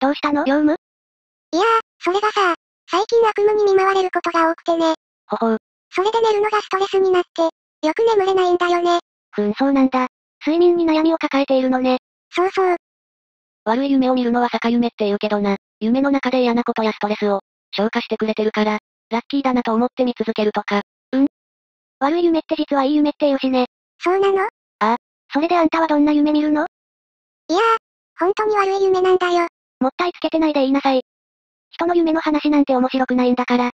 どうしたの？業務？いやー、それがさ、最近悪夢に見舞われることが多くてね。ほほう。それで寝るのがストレスになって、よく眠れないんだよね。ふんそうなんだ。睡眠に悩みを抱えているのね。そうそう。悪い夢を見るのは逆夢って言うけどな。夢の中で嫌なことやストレスを消化してくれてるから、ラッキーだなと思って見続けるとか。うん悪い夢って実はいい夢って言うしね。そうなの？それであんたはどんな夢見るの？いやー、本当に悪い夢なんだよ。もったいつけてないで言いなさい。人の夢の話なんて面白くないんだから。違う。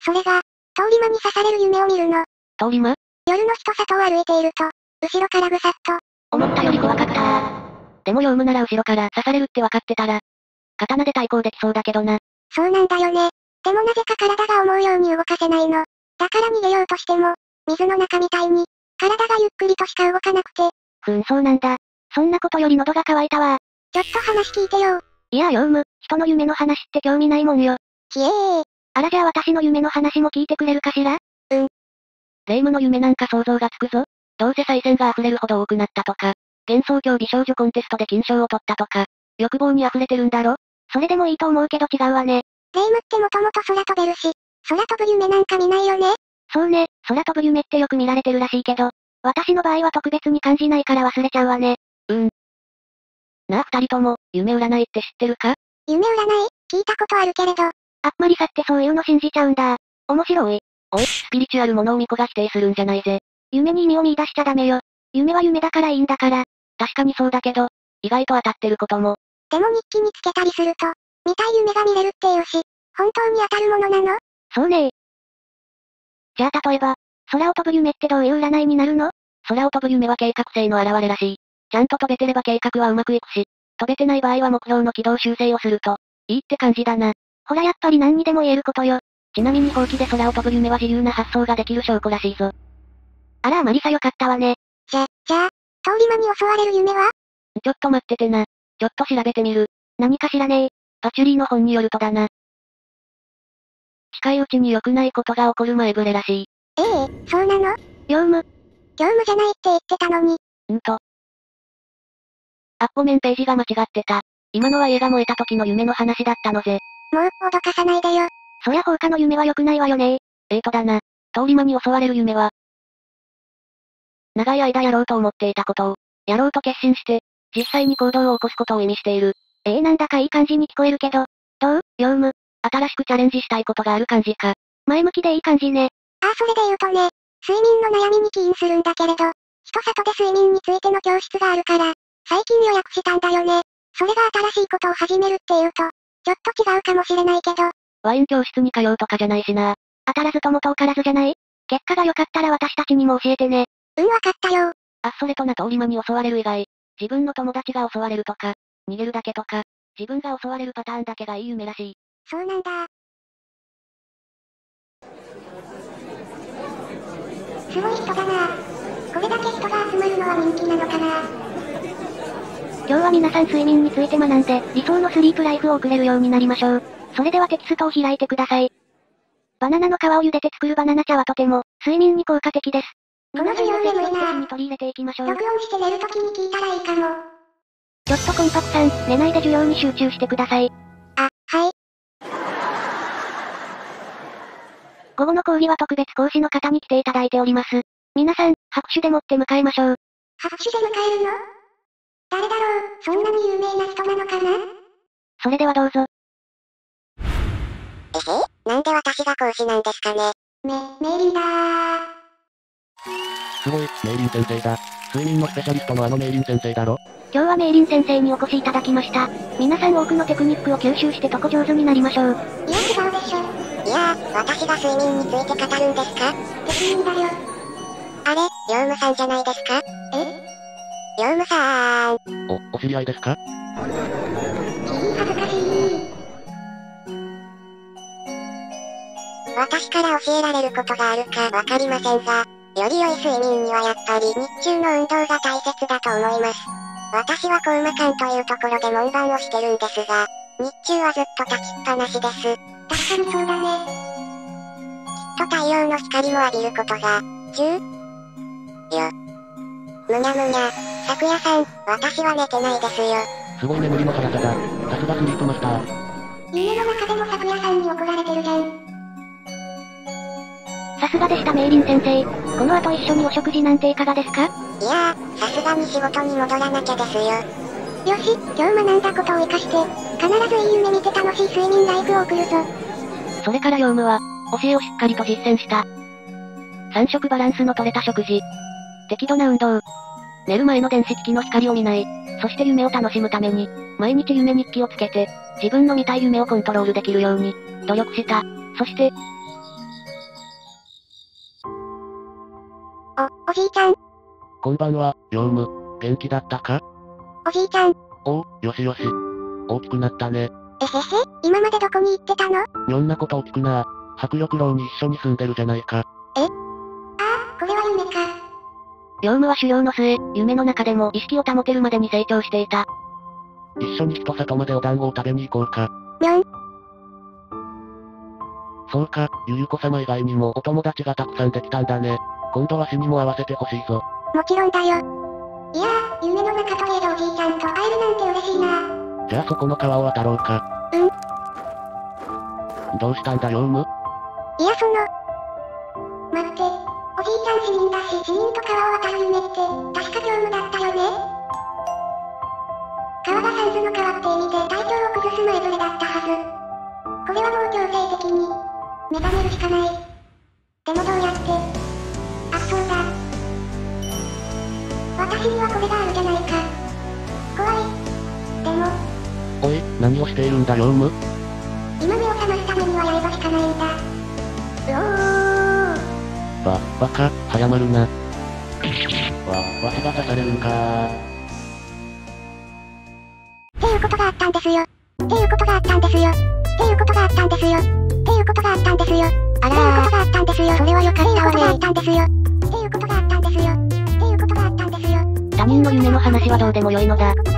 それが、通り魔に刺される夢を見るの。通り魔？夜の人里を歩いていると、後ろからぐさっと、思ったより怖かったでも業務なら後ろから刺されるって分かってたら、刀で対抗できそうだけどな。そうなんだよね。でもなぜか体が思うように動かせないの。だから逃げようとしても、水の中みたいに、体がゆっくりとしか動かなくて、ふんそうなんだ。そんなことより喉が渇いたわ。ちょっと話聞いてよ。いや業務、人の夢の話って興味ないもんよ。ひえー。あらじゃあ私の夢の話も聞いてくれるかしら？うん。霊夢の夢なんか想像がつくぞ。どうせ再選が溢れるほど多くなったとか、幻想郷美少女コンテストで金賞を取ったとか、欲望に溢れてるんだろ？それでもいいと思うけど違うわね。霊夢ってもともと空飛べるし、空飛ぶ夢なんか見ないよね？そうね、空飛ぶ夢ってよく見られてるらしいけど、私の場合は特別に感じないから忘れちゃうわね。うん。なあ二人とも、夢占いって知ってるか？夢占い？聞いたことあるけれど、あっまりさってそういうの信じちゃうんだ。面白い。おい、スピリチュアルものを巫女が否定するんじゃないぜ。夢に意味を見出しちゃダメよ。夢は夢だからいいんだから。確かにそうだけど、意外と当たってることも。でも日記につけたりすると、見たい夢が見れるっていうし、本当に当たるものなの？そうねじゃあ例えば、空を飛ぶ夢ってどういう占いになるの？空を飛ぶ夢は計画性の表れらしい。ちゃんと飛べてれば計画はうまくいくし、飛べてない場合は目標の軌道修正をすると、いいって感じだな。ほらやっぱり何にでも言えることよ。ちなみに放棄で空を飛ぶ夢は自由な発想ができる証拠らしいぞ。あらマリサよかったわね。じゃ、じゃあ、通り魔に襲われる夢は？ちょっと待っててな。ちょっと調べてみる。何か知らねえ。パチュリーの本によるとだな。近いうちに良くないことが起こる前触れらしい。ええそうなの？業務、業務じゃないって言ってたのに。んと。アッポメンページが間違ってた。今のは家が燃えた時の夢の話だったのぜ。もう、脅かさないでよ。そりゃ放火の夢は良くないわよねえーとだな。通り魔に襲われる夢は、長い間やろうと思っていたことを、やろうと決心して、実際に行動を起こすことを意味している。えー、なんだかいい感じに聞こえるけど、どう？業務、新しくチャレンジしたいことがある感じか。前向きでいい感じね。ああ、それで言うとね、睡眠の悩みに起因するんだけれど、人里で睡眠についての教室があるから、最近予約したんだよね。それが新しいことを始めるっていうと、ちょっと違うかもしれないけど、ワイン教室に通うとかじゃないしな。当たらずとも遠からずじゃない？結果が良かったら私たちにも教えてね。うんわかったよ。あっそれとな通り魔に襲われる以外、自分の友達が襲われるとか、逃げるだけとか、自分が襲われるパターンだけがいい夢らしい。そうなんだ。すごい人だな。これだけ人が集まるのは人気なのかな。今日は皆さん睡眠について学んで、理想のスリープライフを送れるようになりましょう。それではテキストを開いてください。バナナの皮を茹でて作るバナナ茶はとても、睡眠に効果的です。この授業眠いなに取り入れていきましょう。録音して寝るときに聞いたらいいかも。ちょっとコンパクさん、寝ないで授業に集中してください。あ、はい。午後の講義は特別講師の方に来ていただいております。皆さん、拍手でもって迎えましょう。拍手で迎えるの？誰だろう？そんなに有名な人なのかな？それではどうぞ。えへ？なんで私が講師なんですかね？め、メイリーだー。すごい、メイリン先生だ。睡眠のスペシャリストのあのメイリン先生だろ？今日はメイリン先生にお越しいただきました。皆さん多くのテクニックを吸収してとこ上手になりましょう。いや違うでしょ。いやー、私が睡眠について語るんですか？適任だよ。あれ、ヨウムさんじゃないですか？え？ヨウムさーん。お、お知り合いですか？恥ずかしい。私から教えられることがあるかわかりませんが、より良い睡眠にはやっぱり日中の運動が大切だと思います。私はコウマ館というところで門番をしてるんですが、日中はずっと立ちっぱなしです。確かにそうだね。きっと太陽の光も浴びることが、重よ。むにゃむにゃ、昨夜さん、私は寝てないですよ。すごい眠りの速さだ。さすがスリープマスター。夢の中でも昨夜さんに怒られてるじゃん。さすがでしたメイリン先生。この後一緒にお食事なんていかがですか？いやー、さすがに仕事に戻らなきゃですよ。よし、今日学んだことを活かして、必ずいい夢見て楽しい睡眠ライフを送るぞ。それからヨウムは、教えをしっかりと実践した。3食バランスの取れた食事。適度な運動。寝る前の電子機器の光を見ない。そして夢を楽しむために、毎日夢日記をつけて、自分の見たい夢をコントロールできるように、努力した。そして、お、おじいちゃん、こんばんは、ヨウム。元気だったか？おじいちゃん。おう、よしよし。大きくなったね。えへへ、今までどこに行ってたの？あにょんなこと起きくな迫力楼に一緒に住んでるじゃないか。ヨウムは修行の末、夢の中でも意識を保てるまでに成長していた。一緒に人里までお団子を食べに行こうか。にょん、そうか、ゆゆこ様以外にもお友達がたくさんできたんだね。今度は死にも会わせてほしいぞ。もちろんだよ。いやー、夢の中といえどおじいちゃんと会えるなんて嬉しいな。じゃあそこの川を渡ろうか。うん。どうしたんだヨウム？いやその、待って、おじいちゃん死人だし、死人と川を渡る夢って、確か業務だったよね？川が三途の川って意味で体調を崩す前触れだったはず。これはもう強制的に、目覚めるしかない。でもどうやって、あ、そうだ。私にはこれがあるじゃないか。怖い。でも、おい、何をしているんだヨウム？今目を覚ますためには刃しかないんだ。ば、バカ、早まるな。わ、わしが刺されるんかっていうことがあったんですよ。っていうことがあったんですよ。っていうことがあったんですよ。っていうことがあったんですよ。あっていうことがあったんですよ。それはよかったわねっていうことがあったんですよ。っていうことがあったんですよ。っていうことがあったんですよ。他人の夢の話はどうでもよいのだ。っていうことがあ